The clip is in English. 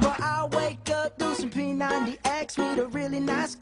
Tomorrow. I'll wake up, do some P90X, meet a really nice